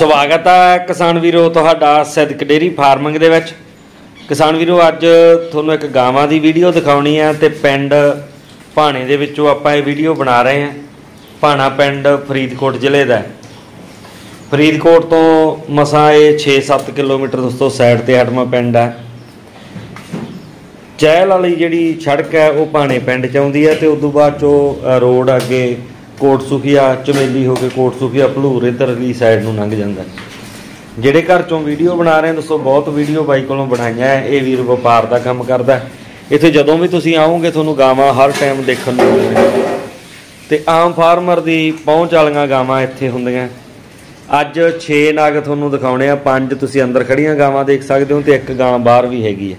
ਸਵਾਗਤ ਹੈ ਕਿਸਾਨ ਵੀਰੋ ਤੁਹਾਡਾ ਸਿਦਕ ਡੇਰੀ ਫਾਰਮਿੰਗ ਦੇ ਵਿੱਚ। ਕਿਸਾਨ ਵੀਰੋ, ਅੱਜ ਤੁਹਾਨੂੰ ਇੱਕ ਗਾਵਾਂ ਦੀ ਵੀਡੀਓ ਦਿਖਾਉਣੀ ਹੈ ਤੇ ਪਿੰਡ ਭਾਣੇ ਦੇ ਵਿੱਚੋਂ ਆਪਾਂ ਇਹ ਵੀਡੀਓ ਬਣਾ ਰਹੇ ਹਾਂ ਭਾਣਾ ਪਿੰਡ ਫਰੀਦਕੋਟ ਜ਼ਿਲ੍ਹੇ ਦਾ। ਫਰੀਦਕੋਟ ਤੋਂ ਮਸਾਂ ਇਹ 6-7 ਕਿਲੋਮੀਟਰ ਦੋਸਤੋ ਸਾਈਡ ਤੇ ਹਟਮਾ ਪਿੰਡ ਹੈ ਚਹਿਲ ਵਾਲੀ ਜਿਹੜੀ ਸੜਕ ਹੈ ਉਹ ਭਾਣੇ ਪਿੰਡ ਚ ਆਉਂਦੀ ਹੈ ਤੇ ਉਸ ਤੋਂ ਬਾਅਦ ਚੋਂ ਰੋਡ ਅੱਗੇ ਕੋਟ ਸੁਖੀਆ ਚਮੇਲੀ ਹੋ ਕੇ ਕੋਟ ਸੁਖੀਆ ਭਲੂਰ ਇੱਧਰਲੀ ਸਾਈਡ ਨੂੰ ਲੰਘ ਜਾਂਦਾ। ਜਿਹੜੇ ਘਰ ਚੋਂ ਵੀਡੀਓ ਬਣਾ ਰਹੇ ਦੱਸੋ ਬਹੁਤ ਵੀਡੀਓ ਬਾਈ ਕੋਲੋਂ ਬਣਾਈਆਂ ਹੈ ਇਹ ਵੀਰ ਵਪਾਰ ਦਾ ਕੰਮ ਕਰਦਾ। ਇੱਥੇ ਜਦੋਂ ਵੀ ਤੁਸੀਂ ਆਓਗੇ, ਤੁਹਾਨੂੰ ਗਾਵਾਂ ਹਰ ਟਾਈਮ ਦੇਖਣ ਨੂੰ ਮਿਲਣਗੀਆਂ। ਤੇ ਆਮ ਫਾਰਮਰ ਦੀ ਪਹੁੰਚ ਵਾਲੀਆਂ ਗਾਵਾਂ ਇੱਥੇ ਹੁੰਦੀਆਂ। ਅੱਜ 6 ਨਾਗ ਤੁਹਾਨੂੰ ਦਿਖਾਉਣੇ ਆ, ਪੰਜ ਤੁਸੀਂ ਅੰਦਰ ਖੜੀਆਂ ਗਾਵਾਂ ਦੇਖ ਸਕਦੇ ਹੋ ਤੇ ਇੱਕ ਗਾਂ ਬਾਹਰ ਵੀ ਹੈਗੀ ਹੈ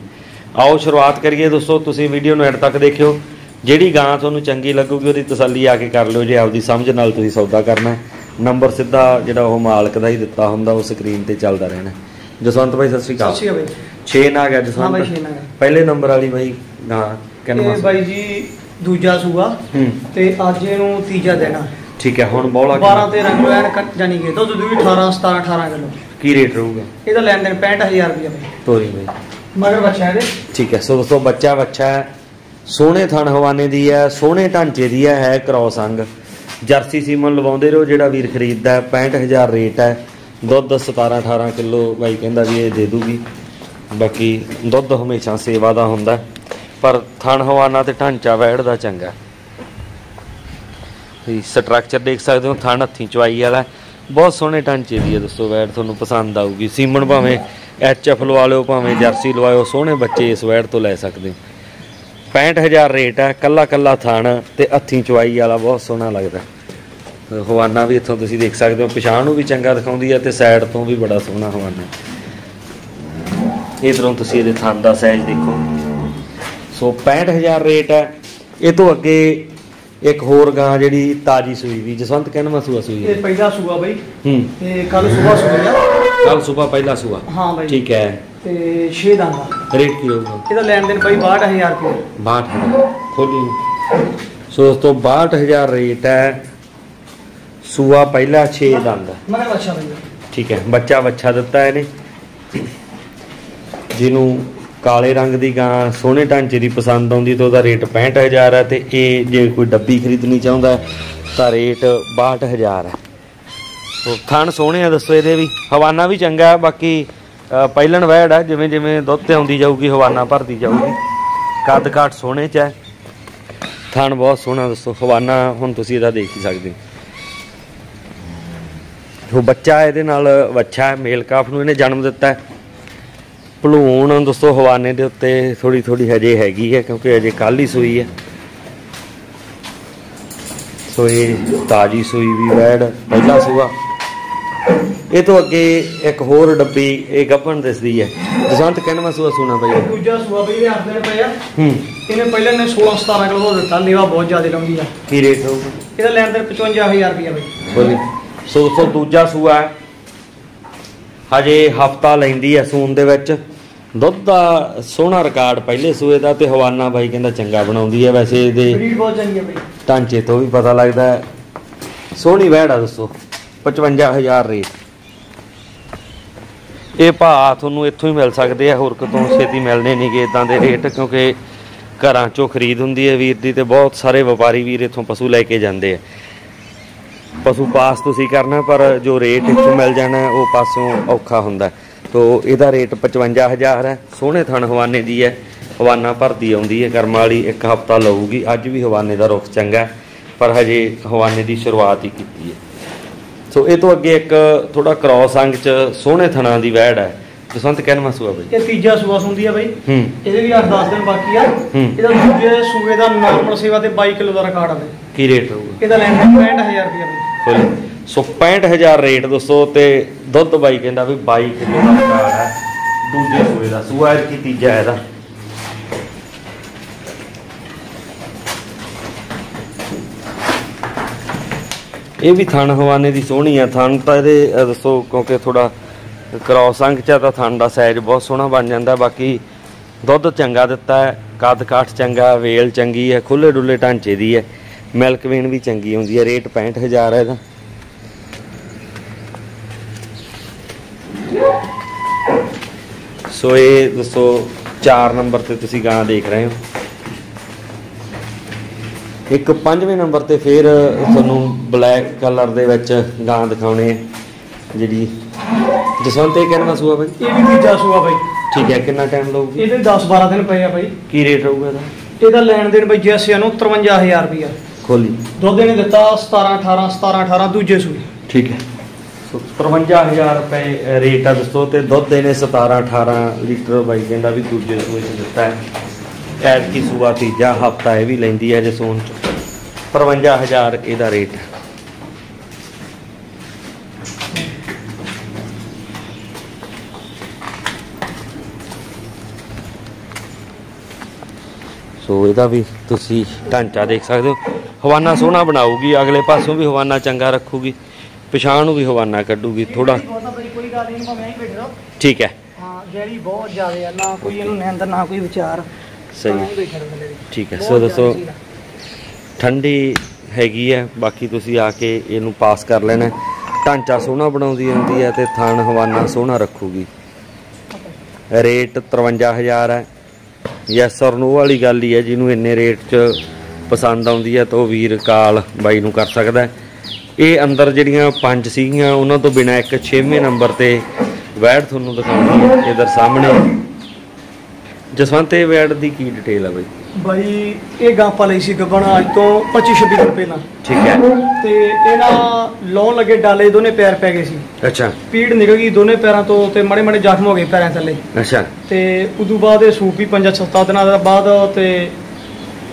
ਆਓ ਸ਼ੁਰੂਆਤ ਕਰੀਏ ਦੋਸਤੋ ਤੁਸੀਂ ਵੀਡੀਓ ਨੂੰ ਐਡ ਤੱਕ ਦੇਖਿਓ। ਜਿਹੜੀ ਗਾਂ ਤੁਹਾਨੂੰ ਚੰਗੀ ਲੱਗੂਗੀ ਉਹਦੀ ਤਸੱਲੀ ਆ ਕੇ ਕਰ ਲਿਓ ਜੇ ਆਪਦੀ ਸਮਝ ਨਾਲ ਤੁਸੀਂ ਸੌਦਾ ਕਰਨਾ ਨੰਬਰ ਸਿੱਧਾ ਜਿਹੜਾ ਉਹ ਮਾਲਕ ਦਾ ਹੀ ਦਿੱਤਾ ਹੁੰਦਾ ਉਹ ਸਕਰੀਨ ਤੇ ਚੱਲਦਾ ਰਹਿਣਾ ਜਸਵੰਤ ਭਾਈ ਸਤਿ ਸ਼੍ਰੀ ਸਤਿ ਅਕਾਲ ਸ਼੍ਰੀ ਅਕਾਲ ਬਾਈ। 6 ਨਾਗ ਹੈ ਜਸਵੰਤ। ਪਹਿਲੇ ਨੰਬਰ ਵਾਲੀ ਬਾਈ ਗਾਂ ਕਿੰਨਾ ਇਹ ਬਾਈ ਜੀ ਦੂਜਾ ਸੂਆ। ਤੇ ਅੱਜ ਇਹਨੂੰ ਤੀਜਾ ਦੇਣਾ ਠੀਕ ਹੈ ਹੁਣ ਬੌਲਾ 12 13 ਕਿਲੋ ਐਨ ਕੱਟ ਜਾਣੀ ਕਿ ਦੁੱਧ ਵੀ 18 17 18 ਕਿਲੋ। ਕੀ ਰੇਟ ਰਹੂਗਾ? ਇਹਦਾ ਲੈਣ ਦੇਣ 65000 ਰੁਪਏ ਬਾਈ। ਤੋਰੀ ਬਾਈ। ਮਗਰ ਬੱਚਾ ਇਹਦੇ। ਠੀਕ ਹੈ ਸੋ ਦੋਸਤੋ ਬੱਚਾ ਬੱਚਾ ਹੈ। ਸੋਹਣੇ ਥਣ ਹਵਾਨੇ ਦੀ ਹੈ, ਸੋਹਣੇ ਢਾਂਚੇ ਦੀ ਹੈ ਹੈ ਕ੍ਰੋਸ ਅੰਗ। ਜਰਸੀ ਸੀਮਨ ਲਵਾਉਂਦੇ ਰਹੋ, ਜਿਹੜਾ ਵੀਰ ਖਰੀਦਦਾ ਹੈ 65000 ਰੇਟ ਹੈ। ਦੁੱਧ 17 18 ਕਿਲੋ ਬਾਈ ਕਹਿੰਦਾ ਵੀ ਇਹ ਦੇ ਦੂਗੀ। ਬਾਕੀ ਦੁੱਧ ਹਮੇਸ਼ਾ ਸੇਵਾ ਦਾ ਹੁੰਦਾ ਪਰ ਥਣ ਹਵਾਨਾ ਤੇ ਢਾਂਚਾ ਵੈੜ ਦਾ ਚੰਗਾ ਹੈ। ਸਟਰਕਚਰ ਦੇਖ ਸਕਦੇ ਹੋ, ਥਣ ਹੱਥੀਂ ਚਵਾਈ ਵਾਲਾ ਬਹੁਤ ਸੋਹਣੇ ਢਾਂਚੇ ਦੀ ਹੈ ਦੋਸਤੋ ਵੈੜ ਤੁਹਾਨੂੰ ਪਸੰਦ ਆਊਗੀ। ਸੀਮਨ ਭਾਵੇਂ ਐਚਐਫ ਲਵਾ ਲਿਓ, ਭਾਵੇਂ ਜਰਸੀ ਲਵਾਇਓ, ਸੋਹਣੇ ਬੱਚੇ ਇਸ ਵੈੜ ਤੋਂ ਲੈ ਸਕਦੇ ਹੋ। 65000 ਰੇਟ ਹੈ ਕੱਲਾ ਕੱਲਾ ਥਣ ਤੇ ਹੱਥੀਂ ਚਵਾਈ ਵਾਲਾ ਬਹੁਤ ਸੋਹਣਾ ਲੱਗਦਾ। ਹਵਾਨਾ ਵੀ ਇੱਥੋਂ ਤੁਸੀਂ ਦੇਖ ਸਕਦੇ ਹੋ ਪਛਾਣ ਨੂੰ ਵੀ ਚੰਗਾ ਦਿਖਾਉਂਦੀ ਹੈ ਤੇ ਸਾਈਡ ਤੋਂ ਵੀ ਬੜਾ ਸੋਹਣਾ ਹਵਾਨਾ। ਇਧਰੋਂ ਤੁਸੀਂ ਇਹਦੇ ਥਣ ਦਾ ਸਾਈਜ਼ ਦੇਖੋ। ਸੋ 65000 ਰੇਟ ਹੈ ਇਹ ਤੋਂ ਅੱਗੇ ਇੱਕ ਹੋਰ ਗਾਂ ਜਿਹੜੀ ਤਾਜੀ ਸੂਈ ਵੀ ਜਸਵੰਤ ਕਹਿੰਦਾ ਸੂਆ ਸੂਈ ਇਹ ਪਹਿਲਾ ਸੂਆ ਬਾਈ। ਹੂੰ। ਤੇ ਕੱਲ ਸਵੇਰ ਸੂਈ ਆ। ਕੱਲ ਸਵੇਰ ਪਹਿਲਾ ਸੂਆ ਹਾਂ ਬਾਈ। ਠੀਕ ਹੈ। ਤੇ 6 ਦੰਦ ਦਾ ਰੇਟ ਕੀ ਹੋਊਗਾ? ਇਹਦਾ ਲੈਣ ਦੇਣ ਬਾਈ 62000 ਰੁਪਏ। 62000 ਖੋਲੀ ਸੋ ਦੋਸਤੋ 62000 ਰੇਟ ਹੈ। ਸੂਆ ਪਹਿਲਾ 6 ਦੰਦ ਮਗਰ ਬੱਚਾ ਬਾਈ। ਠੀਕ ਹੈ। ਬੱਚਾ ਬੱਚਾ ਦਿੱਤਾ ਇਹਨੇ। ਜਿਹਨੂੰ ਕਾਲੇ ਰੰਗ ਦੀ ਗਾਂ ਸੋਹਣੇ ਢਾਂਚੇ ਦੀ ਪਸੰਦ ਆਉਂਦੀ ਤਾਂ ਉਹਦਾ ਰੇਟ 65000 ਹੈ ਤੇ ਇਹ ਜੇ ਕੋਈ ਡੱਬੀ ਖਰੀਦਣੀ ਚਾਹੁੰਦਾ ਤਾਂ ਰੇਟ 62000 ਹੈ। ਥਣ ਸੋਹਣੇ ਆ ਦੱਸੋ ਇਹਦੇ ਵੀ। ਹਵਾਨਾ ਵੀ ਚੰਗਾ ਬਾਕੀ ਅ, ਪਹਿਲਣ ਵੈੜ ਹੈ ਜਿਵੇਂ ਜਿਵੇਂ ਦੁੱਧ ਤੇ ਆਉਂਦੀ ਜਾਊਗੀ ਹਵਾਨਾ ਭਰਦੀ ਜਾਊਗੀ। ਕੱਦ ਕਾਠ ਸੋਹਣੇ ਚ ਹੈ ਥਣ ਬਹੁਤ ਸੋਹਣਾ ਦੱਸੋ ਹਵਾਨਾ ਹੁਣ ਤੁਸੀਂ ਇਹਦਾ ਦੇਖ ਹੀ ਸਕਦੇ। ਹੋ ਬੱਚਾ ਇਹਦੇ ਨਾਲ ਵੱਛਾ ਹੈ ਮੇਲ ਕਾਫ ਨੂੰ ਇਹਨੇ ਜਨਮ ਦਿੱਤਾ ਭਲੂਣ ਦੋਸਤੋ ਹਵਾਨੇ ਦੇ ਉੱਤੇ ਥੋੜੀ ਥੋੜੀ ਹਜੇ ਹੈਗੀ ਹੈ ਕਿਉਂਕਿ ਅਜੇ ਕੱਲ ਹੀ ਸੂਈ ਹੈ। ਸੋ ਇਹ ਤਾਜੀ ਸੂਈ ਵੀ ਵੈੜ ਪਹਿਲਾ ਸੂਆ। ਇਹ ਤੋਂ ਅੱਗੇ ਇੱਕ ਹੋਰ ਡੱਬੀ ਇਹ ਗੱਭਣ ਦਿਸਦੀ ਹੈ। ਜਸਵੰਤ ਕਹਿੰਦਾ ਸੂਆ ਸੁਣਾ ਪਈ ਦੂਜਾ ਸੂਆ ਦੇ ਹੱਥ ਦੇ ਪਏ ਆ ਹੂੰ। ਇਹਨੇ ਪਹਿਲਾਂ ਨੇ 16 17 ਕਿਲੋ ਹੋ ਦਿੱਤਾ ਨੀਵਾ ਬਹੁਤ ਜ਼ਿਆਦਾ ਲਾਉਂਦੀ ਆ। ਕੀ ਰੇਟ ਹੋਊਗਾ? ਇਹਦਾ ਲੈਣ ਦੇਣ 55000 ਰੁਪਏ ਬਾਈ। ਬੋਲੀ। ਸੋ ਸੋ ਦੂਜਾ ਸੂਆ ਹੈ। ਹਜੇ ਹਫਤਾ ਲੈਂਦੀ ਹੈ ਸੂਨ ਦੇ ਵਿੱਚ। ਦੁੱਧ ਦਾ ਸੋਹਣਾ ਰਿਕਾਰਡ ਪਹਿਲੇ ਸੂਏ ਦਾ ਤੇ ਹਵਾਨਾ ਬਾਈ ਕਹਿੰਦਾ ਚੰਗਾ ਬਣਾਉਂਦੀ ਹੈ ਵੈਸੇ ਇਹਦੇ। ਬਰੀਡ ਬਹੁਤ ਚੰਗੀ ਆ ਬਾਈ। ਢਾਂਚੇ ਤੋਂ ਵੀ ਪਤਾ ਲੱਗਦਾ ਹੈ। ਸੋਹਣੀ ਵਹਿੜ ਆ ਦੋਸਤੋ 55000 ਰੇਟ। ਇਹ ਭਾਅ ਤੁਹਾਨੂੰ ਇੱਥੋਂ ਹੀ ਮਿਲ ਸਕਦੇ ਆ, ਹੋਰ ਕਿਤੋਂ ਛੇਤੀ ਮਿਲਣੇ ਨਹੀਂਗੇ ਇਦਾਂ ਦੇ ਰੇਟ ਕਿਉਂਕਿ ਘਰਾਂ ਚੋਂ ਖਰੀਦ ਹੁੰਦੀ ਹੈ ਵੀਰ ਦੀ ਤੇ ਬਹੁਤ ਸਾਰੇ ਵਪਾਰੀ ਵੀਰ ਇੱਥੋਂ ਪਸ਼ੂ ਲੈ ਕੇ ਜਾਂਦੇ ਆ। ਪਸ਼ੂ ਪਾਸ ਤੁਸੀਂ ਕਰਨਾ, ਪਰ ਜੋ ਰੇਟ ਇੱਥੋਂ ਮਿਲ ਜਾਣਾ, ਉਹ ਪਾਸੋਂ ਔਖਾ ਹੁੰਦਾ। ਤੋ ਇਹਦਾ ਰੇਟ 55000 ਹੈ, ਸੋਹਣੇ ਥਣ ਹਵਾਨੇ ਦੀ ਹੈ, ਹਵਾਨਾ ਭਰਦੀ ਆਉਂਦੀ ਹੈ, ਕਰਮ ਵਾਲੀ ਇੱਕ ਹਫਤਾ ਲਊਗੀ, ਅੱਜ ਵੀ ਹਵਾਨੇ ਦਾ ਰੁਖ ਚੰਗਾ ਪਰ ਹਜੇ ਹਵਾਨੇ ਦੀ ਸ਼ੁਰੂਆਤ ਹੀ ਕੀਤੀ ਹੈ। ਸੋ ਇਹ ਤੋਂ ਅੱਗੇ ਇੱਕ ਥੋੜਾ ਕ੍ਰਾਸ ਅੰਗ ਚ ਸੋਹਣੇ ਥਣਾਂ ਦੀ ਵਹਿੜ ਹੈ। ਜਸਵੰਤ ਕਹਿਣਾ ਸੂਆ ਬਈ। ਇਹ ਤੀਜਾ ਸੂਆ ਸੁੰਦੀ ਆ ਬਾਈ। ਇਹਦੇ ਵੀ 8-10 ਦਿਨ ਬਾਕੀ ਆ। ਇਹਦਾ ਦੂਜੇ ਸੂਏ ਦਾ ਨਾਰਮਲ ਸੇਵਾ ਤੇ 22 ਕਿਲੋ ਦਾ ਰਿਕਾਰਡ ਆ ਬਾਈ। ਕੀ ਰੇਟ ਹੋਊਗਾ? ਇਹਦਾ ਲੈਣ ਦੇਣ 65000 ਰੁਪਏ ਬਾਈ। ਸੋ 65000 ਰੇਟ ਦੋਸਤੋ ਤੇ ਦੁੱਧ ਬਾਈ ਕਹਿੰਦਾ ਵੀ 22 ਕਿਲੋ ਦਾ ਰਿਕਾਰਡ ਹੈ। ਦੂਜੇ ਸੂਏ ਦਾ ਸੂਆ ਇਹ ਕੀ ਤੀਜਾ ਇਹਦਾ। ਇਹ ਵੀ ਥਣ ਹਵਾਨੇ ਦੀ ਸੋਹਣੀ ਆ, ਥਣ ਤਾਂ ਇਹਦੇ ਦੱਸੋ, ਕਿਉਂਕਿ ਥੋੜਾ ਕ੍ਰਾਸ ਅੰਗ ਚਾ ਤਾਂ ਥਣ ਦਾ ਸਾਈਜ਼ ਬਹੁਤ ਸੋਹਣਾ ਬਣ ਜਾਂਦਾ, ਬਾਕੀ ਦੁੱਧ ਚੰਗਾ ਦਿੱਤਾ ਹੈ, ਕੱਦ ਕਾਠ ਚੰਗਾ, ਵੇਲ ਚੰਗੀ ਹੈ ਖੁੱਲੇ ਡੁੱਲੇ ਢਾਂਚੇ ਦੀ ਹੈ ਮਿਲਕ ਵੀਨ ਵੀ ਚੰਗੀ ਹੁੰਦੀ ਹੈ ਰੇਟ 65000 ਹੈ ਇਹਦਾ। ਸੋ ਇਹ ਦੱਸੋ 4 ਨੰਬਰ ਤੇ ਤੁਸੀਂ ਗਾਂ ਦੇਖ ਰਹੇ ਹੋ। ਇੱਕ ਪੰਜਵੇਂ ਨੰਬਰ ਤੇ ਫਿਰ ਤੁਹਾਨੂੰ ਬਲੈਕ ਕਲਰ ਦੇ ਵਿੱਚ ਗਾਂ ਦਿਖਾਉਣੇ ਆ ਜਿਹੜੀ ਜਸਵੰਤ ਇਹ ਕਿੰਨਾ ਸੂਆ ਬਾਈ? ਇਹ ਵੀ ਤੀਜਾ ਸੂਆ ਬਾਈ। ਠੀਕ ਹੈ ਕਿੰਨਾ ਟਾਈਮ ਲਊਗੀ? ਇਹਦੇ 10 12 ਦਿਨ ਪਏ ਆ ਬਾਈ। ਕੀ ਰੇਟ ਰਹੂਗਾ ਇਹਦਾ? ਇਹਦਾ ਲੈਣ ਦੇਣ ਬਾਈ ਜੈਸਿਆ ਨੂੰ 53000 ਰੁਪਇਆ ਖੋਲੀ। ਦੁੱਧ ਇਹਨੇ ਦਿੱਤਾ 17 18 17 18 ਦੂਜੇ ਸੂਏ। ਠੀਕ ਹੈ। ਸੋ 53000 ਰੁਪਏ ਰੇਟ ਆ ਦੋਸਤੋ ਤੇ ਦੁੱਧ ਇਹਨੇ 17 18 ਲੀਟਰ ਬਾਈ ਕਹਿੰਦਾ ਵੀ ਦੂਜੇ ਸੂਏ ਚ ਦਿੱਤਾ ਹੈ। ਐਡ ਕੀ ਸੂਆ ਤੀਜਾ ਹਫਤਾ ਇਹ ਵੀ ਲੈਂਦੀ ਹੈ ਜੇ ਸੋਨ ਚ। 55000 ਇਹਦਾ ਰੇਟ ਹੈ। ਸੋ ਇਹਦਾ ਵੀ ਤੁਸੀਂ ਢਾਂਚਾ ਦੇਖ ਸਕਦੇ ਹੋ। ਹਵਾਨਾ ਸੋਹਣਾ ਬਣਾਊਗੀ ਅਗਲੇ ਪਾਸੋਂ ਵੀ ਹਵਾਨਾ ਚੰਗਾ ਰੱਖੂਗੀ ਪਛਾਣ ਨੂੰ ਵੀ ਹਵਾਨਾ ਕੱਢੂਗੀ ਥੋੜਾ ਠੀਕ ਹੈ। ਹਾਂ ਜਿਹੜੀ ਬਹੁਤ ਜ਼ਿਆਦਾ ਨਾ ਕੋਈ ਇਹਨੂੰ ਨਿੰਦਰ ਨਾ ਕੋਈ ਵਿਚਾਰ। ਸਹੀ ਠੀਕ ਹੈ। ਸੋ ਦੱਸੋ, ਠੰਡੀ ਹੈਗੀ ਹੈ, ਬਾਕੀ ਤੁਸੀਂ ਆ ਕੇ ਇਹਨੂੰ ਪਾਸ ਕਰ ਲੈਣਾ ਢਾਂਚਾ ਸੋਹਣਾ ਬਣਾਉਂਦੀ ਹੁੰਦੀ ਹੈ ਤੇ ਥਣ ਹਵਾਨਾ ਸੋਹਣਾ ਰੱਖੂਗੀ। ਰੇਟ 53000 ਹੈ। ਯੈਸ, ਔਰ ਨੋ ਵਾਲੀ ਗੱਲ ਹੀ ਹੈ, ਜਿਹਨੂੰ ਇੰਨੇ ਰੇਟ 'ਚ ਪਸੰਦ ਆਉਂਦੀ ਹੈ, ਤਾਂ ਉਹ ਵੀਰ ਕਾਲ ਬਾਈ ਨੂੰ ਕਰ ਸਕਦਾ ਇਹ ਅੰਦਰ ਜਿਹੜੀਆਂ ਪੰਜ ਸੀਗੀਆਂ, ਉਹਨਾਂ ਤੋਂ ਬਿਨਾ ਇੱਕ 6ਵੇਂ ਨੰਬਰ ਤੇ ਵੈੜ ਤੁਹਾਨੂੰ ਦਿਖਾਉਂਦੀ ਹੈ। ਇਧਰ ਸਾਹਮਣੇ ਜਸਵੰਤ ਇਹ ਵੈੜ ਦੀ ਕੀ ਡਿਟੇਲ ਹੈ ਬਾਈ? ਬਾਈ ਇਹ ਗਾਪਾ ਲਈ ਸੀ ਗੱਬਣ ਅੱਜ ਤੋਂ 25 26 ਦਿਨ ਪਹਿਲਾਂ। ਠੀਕ ਹੈ। ਤੇ ਇਹਨਾਂ ਲਾਉਣ ਲੱਗੇ ਡਾਲੇ ਦੋਨੇ ਪੈਰ ਪੈ ਗਏ ਸੀ। ਅੱਛਾ। ਪੀੜ ਨਿਕਲ ਗਈ ਦੋਨੇ ਪੈਰਾਂ ਤੋਂ ਤੇ ਮਾੜੇ ਮਾੜੇ ਜ਼ਖਮ ਹੋ ਗਏ ਪੈਰਾਂ ਥੱਲੇ। ਅੱਛਾ। ਤੇ ਉਦੋਂ ਬਾਅਦ ਇਹ ਸੂਪ ਵੀ 5-7 ਦਿਨਾਂ ਦਾ ਬਾਅਦ ਤੇ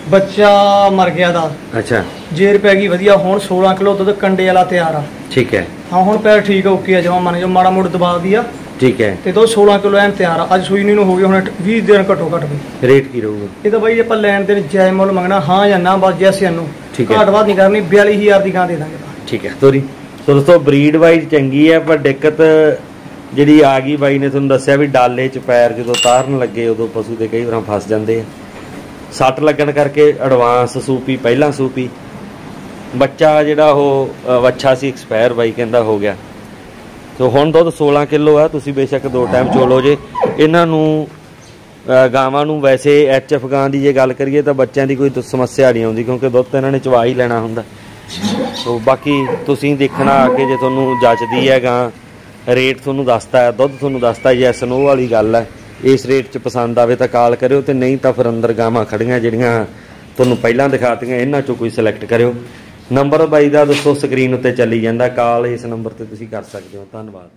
ਬੱਚਾ ਮਰ ਗਿਆ ਦਾ। ਅੱਛਾ। ਜੇਰ ਪੈ ਗਈ ਵਧੀਆ। ਹੁਣ 16 ਕਿਲੋ ਦੁੱਧ ਕੰਡੇ ਵਾਲਾ ਤਿਆਰ ਆ। ਠੀਕ ਹੈ। ਹਾਂ ਹੁਣ ਪੈਰ ਠੀਕ ਆ ਓਕੇ ਆ। ਜਮਾ ਮੰਨ ਜੋ ਮਾੜਾ ਮੋੜ ਦਬਾ ਦੀ ਆ। ਠੀਕ ਹੈ। ਤੇ ਦੁੱਧ 16 ਕਿਲੋ ਐਨ ਤਿਆਰ ਆ। ਅੱਜ ਸੂਈ ਨੂੰ ਹੋ ਗਈ ਹੁਣ 20 ਦਿਨ ਘੱਟੋ ਘੱਟ ਵੀ। ਰੇਟ ਕੀ ਰਹੂਗਾ? ਇਹ ਤਾਂ ਬਾਈ ਜੇ ਆਪਾਂ ਲੈਣ ਦੇ ਜਾਇ ਮੁੱਲ ਮੰਗਣਾ ਹਾਂ ਜਾਂ ਨਾ ਬਸ ਜੈਸੇ ਨੂੰ ਠੀਕ ਹੈ। ਘਾਟ ਬਾਤ ਨਹੀਂ ਕਰਨੀ 42000 ਦੀ ਗਾਂ ਦੇ ਦਾਂਗੇ। ਠੀਕ ਹੈ ਤੋਰੀ ਸੋ ਦੋਸਤੋ ਬਰੀਡ ਵਾਈਜ਼ ਚੰਗੀ ਹੈ ਪਰ ਦਿੱਕਤ ਜਿਹੜੀ ਆ ਗਈ ਬਾਈ ਨੇ ਤੁਹਾਨੂੰ ਦੱਸਿਆ ਵੀ ਡਾਲੇ ਚ ਪੈਰ ਜਦੋਂ ਤਾਰਨ ਲੱਗੇ ਉਦੋਂ ਪਸ਼ੂ ਦੇ ਕਈ ਵਾਰਾਂ ਫਸ ਜਾਂਦੇ ਆ। ਸੱਟ ਲੱਗਣ ਕਰਕੇ ਐਡਵਾਂਸ ਸੂਪੀ ਪਹਿਲਾਂ ਸੂਪੀ ਬੱਚਾ ਜਿਹੜਾ ਉਹ ਵੱਛਾ ਸੀ ਐਕਸਪਾਇਰ ਬਾਈ ਕਹਿੰਦਾ ਹੋ ਗਿਆ। ਸੋ ਹੁਣ ਦੁੱਧ 16 ਕਿਲੋ ਆ, ਤੁਸੀਂ ਬੇਸ਼ੱਕ ਦੋ ਟਾਈਮ ਚੋਲੋ ਜੇ। ਇਹਨਾਂ ਨੂੰ ਗਾਵਾਂ ਨੂੰ ਵੈਸੇ ਐਚਐਫ ਗਾਂ ਦੀ ਜੇ ਗੱਲ ਕਰੀਏ ਤਾਂ ਬੱਚਿਆਂ ਦੀ ਕੋਈ ਸਮੱਸਿਆ ਨਹੀਂ ਆਉਂਦੀ, ਕਿਉਂਕਿ ਦੁੱਧ ਤਾਂ ਇਹਨਾਂ ਨੇ ਚਵਾ ਹੀ ਲੈਣਾ ਹੁੰਦਾ। ਸੋ ਬਾਕੀ ਤੁਸੀਂ ਦੇਖਣਾ ਆ ਕੇ ਜੇ ਤੁਹਾਨੂੰ ਜੱਚਦੀ ਹੈ ਗਾਂ, ਰੇਟ ਤੁਹਾਨੂੰ ਦੱਸਦਾ ਹੈ ਦੁੱਧ ਤੁਹਾਨੂੰ ਦੱਸਦਾ ਯੈਸ ਨੋ ਵਾਲੀ ਗੱਲ ਹੈ। ਇਸ ਰੇਟ 'ਚ ਪਸੰਦ ਆਵੇ ਤਾਂ ਕਾਲ ਕਰਿਓ ਤੇ ਨਹੀਂ ਤਾਂ ਫਿਰ ਅੰਦਰ ਗਾਵਾਂ ਖੜੀਆਂ ਜਿਹੜੀਆਂ ਤੁਹਾਨੂੰ ਪਹਿਲਾਂ ਦਿਖਾਤੀਆਂ, ਇਹਨਾਂ 'ਚੋਂ ਕੋਈ ਸਿਲੈਕਟ ਕਰਿਓ। ਨੰਬਰ ਬਾਈ ਦਾ ਦੱਸੋ ਸਕਰੀਨ ਉੱਤੇ ਚੱਲੀ ਜਾਂਦਾ ਕਾਲ ਇਸ ਨੰਬਰ ਤੇ ਤੁਸੀਂ ਕਰ ਸਕਦੇ ਹੋ। ਧੰਨਵਾਦ।